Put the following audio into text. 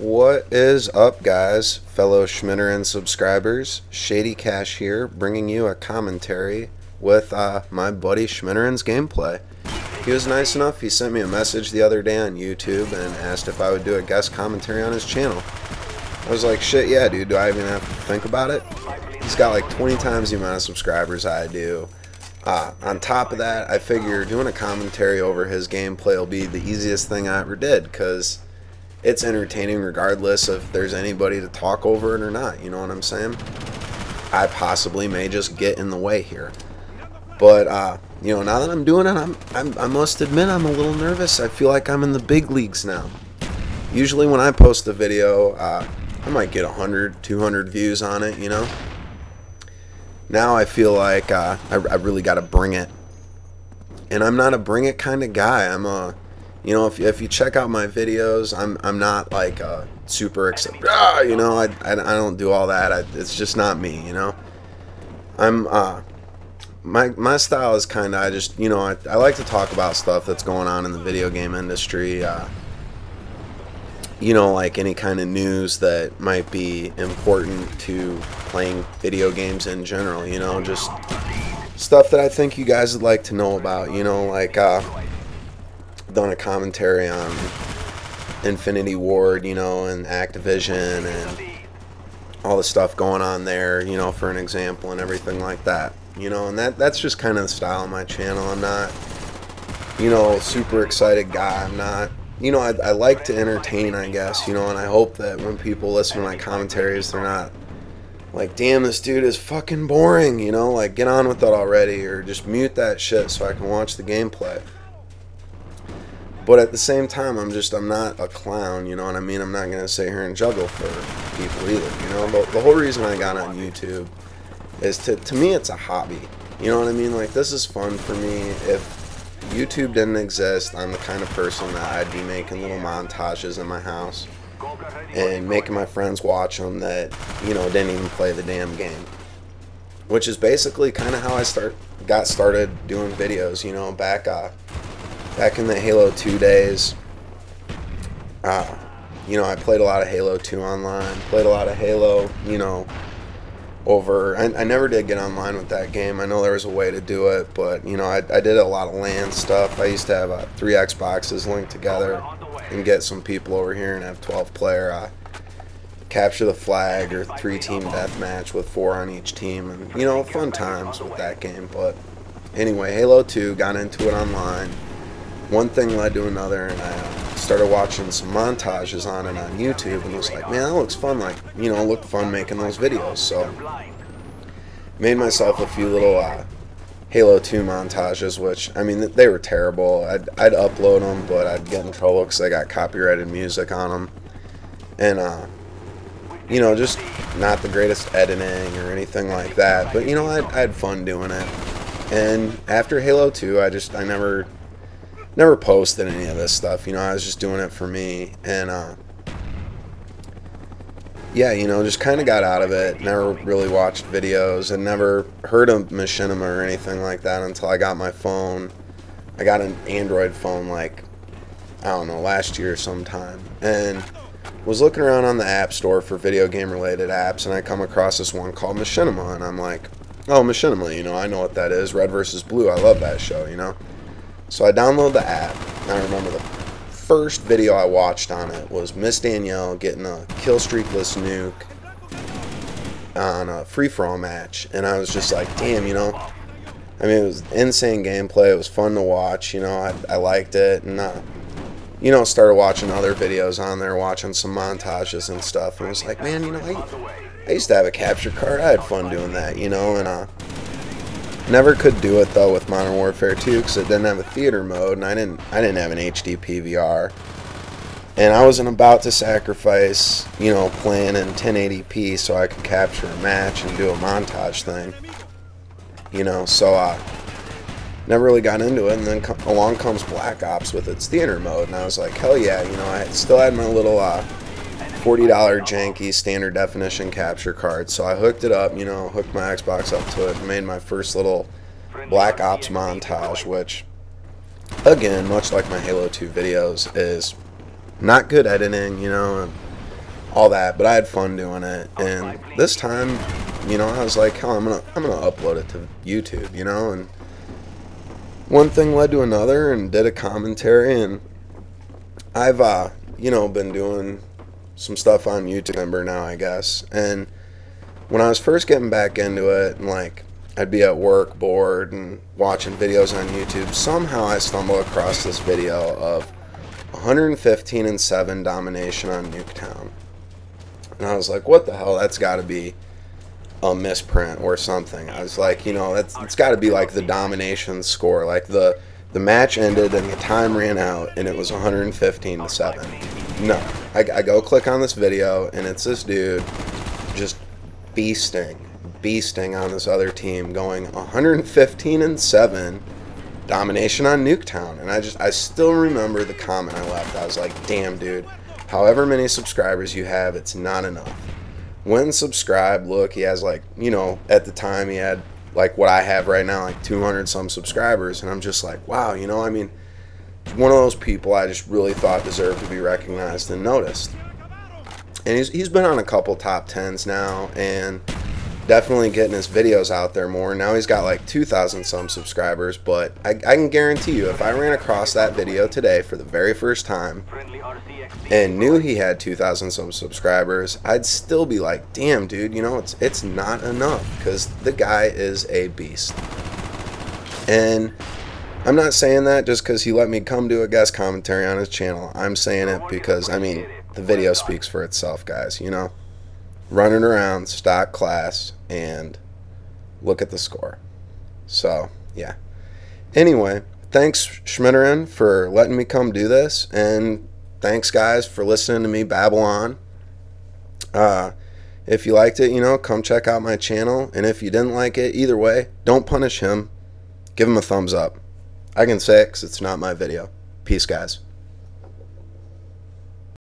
What is up, guys, fellow Schmidteren subscribers? Shadycash here, bringing you a commentary with uh, my buddy Schmidteren's gameplay. He was nice enough, he sent me a message the other day on YouTube and asked if I would do a guest commentary on his channel. I was like, shit, yeah, dude, do I even have to think about it? He's got like 20 times the amount of subscribers I do. Uh, on top of that, I figure doing a commentary over his gameplay will be the easiest thing I ever did, because it's entertaining regardless if there's anybody to talk over it or not, you know what I'm saying? I possibly may just get in the way here. But, uh, you know, now that I'm doing it, I'm, I'm, I must admit I'm a little nervous. I feel like I'm in the big leagues now. Usually when I post a video, uh, I might get 100, 200 views on it, you know? Now I feel like uh, I, I really got to bring it. And I'm not a bring it kind of guy. I'm a you know, if, if you check out my videos, I'm, I'm not like uh, super excited. Ah, you know, I, I, I, don't do all that. I, it's just not me, you know. I'm, uh, my, my style is kind of, I just, you know, I, I like to talk about stuff that's going on in the video game industry. Uh, you know, like any kind of news that might be important to playing video games in general, you know, just stuff that I think you guys would like to know about, you know, like, uh, done a commentary on Infinity Ward, you know, and Activision and all the stuff going on there, you know, for an example and everything like that. You know, and that that's just kind of the style of my channel. I'm not, you know, super excited guy. I'm not, you know, I, I like to entertain, I guess, you know, and I hope that when people listen to my commentaries, they're not like, damn, this dude is fucking boring, you know, like get on with it already or just mute that shit so I can watch the gameplay. But at the same time, I'm just, I'm not a clown, you know what I mean? I'm not going to sit here and juggle for people either, you know? But the whole reason I got on YouTube is to, to me, it's a hobby. You know what I mean? Like, this is fun for me. If YouTube didn't exist, I'm the kind of person that I'd be making little montages in my house and making my friends watch them that, you know, didn't even play the damn game. Which is basically kind of how I start got started doing videos, you know, back uh, back in the Halo 2 days, uh, you know, I played a lot of Halo 2 online, played a lot of Halo, you know, over. I, I, never did get online with that game. I know there was a way to do it, but, you know, I, I did a lot of LAN stuff. I used to have uh, three Xboxes linked together and get some people over here and have 12 player uh, capture the flag or three team deathmatch with four on each team. And, you know, fun times with that game. But anyway, Halo 2, got into it online one thing led to another, and I uh, started watching some montages on it on YouTube, and was like, man, that looks fun. Like, you know, looked fun making those videos. So, made myself a few little uh, Halo 2 montages, which, I mean, they were terrible. I'd, I'd upload them, but I'd get in trouble because I got copyrighted music on them. And, uh, you know, just not the greatest editing or anything like that. But, you know, I, I had fun doing it. And after Halo 2, I just, I never never posted any of this stuff. You know, I was just doing it for me, and uh, yeah, you know, just kind of got out of it. Never really watched videos, and never heard of Machinima or anything like that until I got my phone. I got an Android phone like I don't know last year or sometime, and was looking around on the App Store for video game related apps, and I come across this one called Machinima, and I'm like, oh, Machinima, you know, I know what that is. Red versus Blue, I love that show, you know. So I download the app. And I remember the first video I watched on it was Miss Danielle getting a kill streakless nuke on a free for all match, and I was just like, damn, you know. I mean, it was insane gameplay. It was fun to watch. You know, I, I liked it, and uh, you know, started watching other videos on there, watching some montages and stuff, and it was like, man, you know, I, I used to have a capture card. I had fun doing that, you know, and uh, Never could do it though with Modern Warfare 2 because it didn't have a theater mode, and I didn't I didn't have an HD PVR, and I wasn't about to sacrifice you know playing in 1080p so I could capture a match and do a montage thing. You know, so I never really got into it, and then co along comes Black Ops with its theater mode, and I was like, hell yeah, you know, I still had my little uh, $40 janky standard definition capture card. So I hooked it up, you know, hooked my Xbox up to it, made my first little Black Ops montage, which, again, much like my Halo 2 videos, is not good editing, you know. all that. But I had fun doing it, and this time, you know, I was like, hell, I'm gonna I'm gonna upload it to YouTube, you know, and one thing led to another, and did a commentary, and I've uh, you know, been doing some stuff on YouTube member now, I guess, and when I was first getting back into it, and like I'd be at work bored and watching videos on YouTube, somehow I stumbled across this video of 115 and 7 domination on Nuketown. And I was like, what the hell? That's got to be a misprint or something. I was like, you know, that's it's got to be like the domination score. Like the the match ended and the time ran out and it was 115 to 7. No. I, I go click on this video and it's this dude just beasting, beasting on this other team, going 115 and 7, domination on Nuketown. And I just, I still remember the comment I left. I was like, damn, dude, however many subscribers you have, it's not enough. When subscribe, look, he has like, you know, at the time he had like what I have right now, like 200 some subscribers. And I'm just like, wow, you know, I mean, one of those people I just really thought deserved to be recognized and noticed. And he's, he's been on a couple top tens now and definitely getting his videos out there more. Now he's got like 2000 some subscribers but I, I can guarantee you if i ran across that video today for the very first time and knew he had 2000 some subscribers i'd still be like damn dude you know it's it's not enough because the guy is a beast. And i'm not saying that just because he let me come do a guest commentary on his channel i'm saying it because i mean the video speaks for itself, guys, you know? Running around, stock class, and look at the score. So, yeah. Anyway, thanks, Schmidteren, for letting me come do this, and thanks, guys, for listening to me babble on. Uh, if you liked it, you know, come check out my channel, and if you didn't like it, either way, don't punish him. Give him a thumbs up. I can it's not my video. Peace, guys.